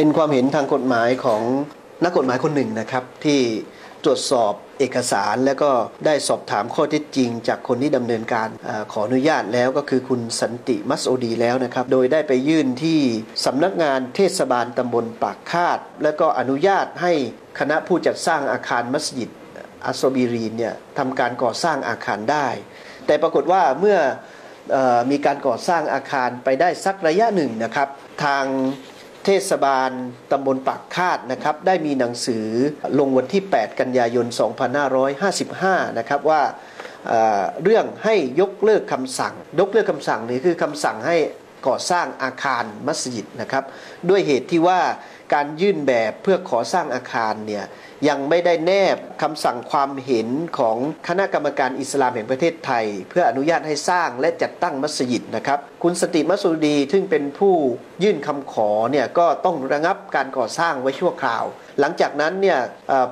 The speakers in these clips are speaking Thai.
เป็นความเห็นทางกฎหมายของนักกฎหมายคนหนึ่งนะครับ ที่ตรวจสอบเอกสารแล้วก็ได้สอบถามข้อเท็จจริง จากคนที่ดำเนินการอขออนุญาตแล้วก็คือคุณสันติมัสโอดีแล้วนะครับ โดยได้ไปยื่นที่สำนักงานเทศบาลตำบลปากคาด แล้วก็อนุญาตให้คณะผู้จัดสร้างอาคารมัสยิดอัสโซบีรีนเนี่ยทำการก่อสร้างอาคารได้ แต่ปรากฏว่าเมื่ออมีการก่อสร้างอาคารไปได้สักระยะหนึ่งนะครับ ทาง เทศบาลตำบลปากคาดนะครับได้มีหนังสือลงวันที่ 8 กันยายน 2555 นะครับว่าเรื่องให้ยกเลิกคำสั่ง ยกเลิกคำสั่งนี่คือคำสั่งให้ ก่อสร้างอาคารมัสยิดนะครับ ด้วยเหตุที่ว่าการยื่นแบบเพื่อขอสร้างอาคารเนี่ยยังไม่ได้แนบคำสั่งความเห็นของคณะกรรมการอิสลามแห่งประเทศไทย เพื่ออนุญาตให้สร้างและจัดตั้งมัสยิดนะครับ คุณสติมัสูดีซึ่งเป็นผู้ยื่นคำขอเนี่ยก็ต้องระงับการก่อสร้างไว้ชั่วคราว หลังจากนั้นเนี่ย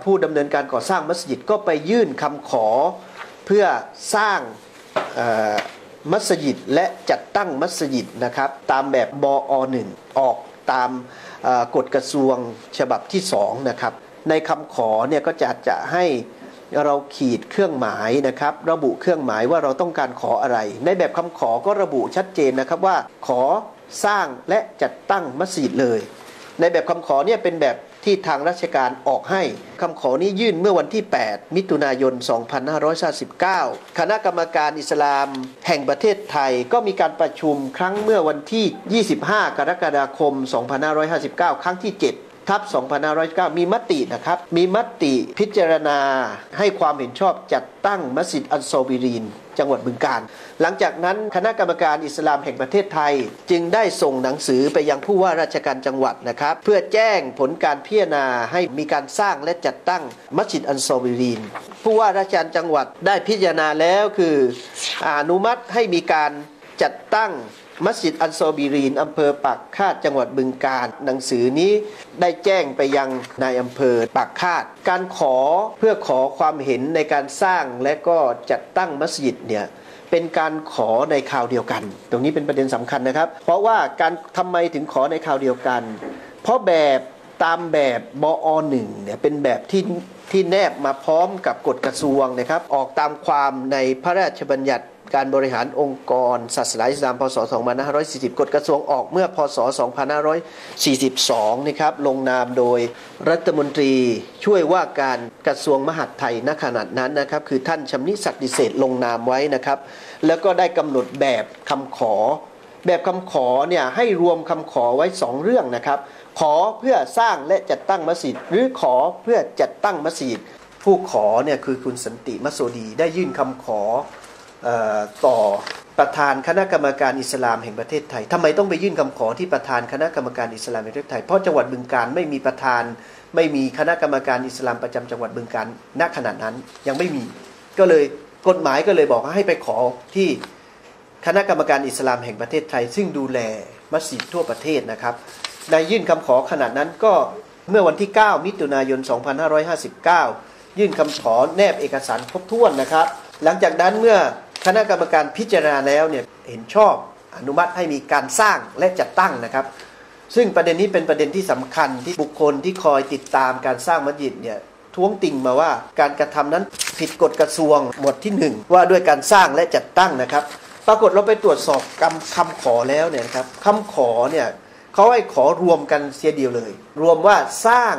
ผู้ดำเนินการก่อสร้างมัสยิดก็ไปยื่นคำขอเพื่อสร้าง มัสยิดและจัดตั้งมัสยิดนะครับตามแบบบอหนึ่งออกตามกฎกระทรวงฉบับที่2นะครับในคำขอเนี่ยก็จะจะให้เราขีดเครื่องหมายนะครับ ระบุเครื่องหมายว่าเราต้องการขออะไร ในแบบคำขอก็ระบุชัดเจนนะครับว่าขอสร้างและจัดตั้งมัสยิดเลย ในแบบคำขอเนี่ยเป็นแบบ ที่ทางราชการออกให้คำขอนี้ยื่นเมื่อวันที่ 8 มิถุนายน 2539 คณะกรรมการอิสลามแห่งประเทศไทยก็มีการประชุมครั้งเมื่อวันที่ 25 กรกฎาคม 2559 ครั้งที่ 7 ทับ2509มีมตินะครับ มีมติพิจารณาให้ความเห็นชอบจัดตั้งมัสยิดอันโซบิรีน จังหวัดบึงกาฬหลังจากนั้นคณะกรรมการอิสลามแห่งประเทศไทย จึงได้ส่งหนังสือไปยังผู้ว่าราชการจังหวัดนะครับ เพื่อแจ้งผลการพิจารณาให้มีการสร้างและจัดตั้งมัสยิดอันโซบิรีน ผู้ว่าราชการจังหวัดได้พิจารณาแล้วคืออนุมัติให้มีการจัดตั้ง มัสยิดอันโซบีรีนอำเภอปากคาดจังหวัดบึงกาฬหนังสือนี้ได้แจ้งไปยังนายอำเภอปากคาด การขอเพื่อขอความเห็นในการสร้างและก็จัดตั้งมัสยิดเนี่ยเป็นการขอในคราวเดียวกัน ตรงนี้เป็นประเด็นสำคัญนะครับ เพราะว่าการทำไมถึงขอในคราวเดียวกัน เพราะแบบตามแบบบอหนึ่งเนี่ยเป็นแบบที่ที่แนบมาพร้อมกับกฎกระทรวงนะครับ ออกตามความในพระราชบัญญัติ การบริหารองค์กรศาสนาอิสลามพศ 2540 กฎกระทรวงออกเมื่อพศ 2542 นะครับ ลงนามโดยรัฐมนตรีช่วยว่าการกระทรวงมหาดไทยณขณะนั้นนะครับ คือท่านชำนิศักดิเศษลงนามไว้นะครับ แล้วก็ได้กำหนดแบบคำขอ แบบคำขอเนี่ยให้รวมคำขอไว้ 2 เรื่องนะครับ ขอเพื่อสร้างและจัดตั้งมัสยิด หรือขอเพื่อจัดตั้งมัสยิด ผู้ขอเนี่ยคือคุณสันติมัสโซดีได้ยื่นคำขอ ต่อประธานคณะกรรมการอิสลามแห่งประเทศไทยทำไมต้องไปยื่นคำขอที่ประธานคณะกรรมการอิสลามแห่งประเทศไทย เพราะจังหวัดบึงการไม่มีประธาน ไม่มีคณะกรรมการอิสลามประจำจังหวัดบึงการณขณะนั้นยังไม่มี ก็เลยกฎหมายก็เลยบอกให้ไปขอที่คณะกรรมการอิสลามแห่งประเทศไทย ซึ่งดูแลมัสยิดทั่วประเทศนะครับในยื่นคำขอขนาดนั้นก็เมื่อวันที่ 9 มิถุนายน 2559 ยื่นคำขอแนบเอกสารครบถ้วนนะครับ หลังจากนั้นเมื่อ คณะกรรมการพิจารณาแล้วเนี่ยเห็นชอบอนุมัติให้มีการสร้างและจัดตั้งนะครับ ซึ่งประเด็นนี้เป็นประเด็นที่สำคัญที่บุคคลที่คอยติดตามการสร้างมัสยิดเนี่ยท้วงติงมาว่าการกระทำนั้นผิดกฎกระทรวงหมวดที่ 1 ว่าด้วยการสร้างและจัดตั้งนะครับ ปรากฏเราไปตรวจสอบคำคำขอแล้วเนี่ยครับคำขอเนี่ยเขาให้ขอรวมกันเสียเดียวเลย รวมว่าสร้าง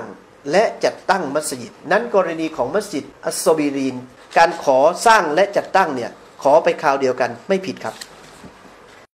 และจัดตั้งมัสยิด นั้นกรณีของมัสยิดอัสซบีรีน การขอสร้างและจัดตั้งเนี่ย ขอไปคราวเดียวกันไม่ผิดครับ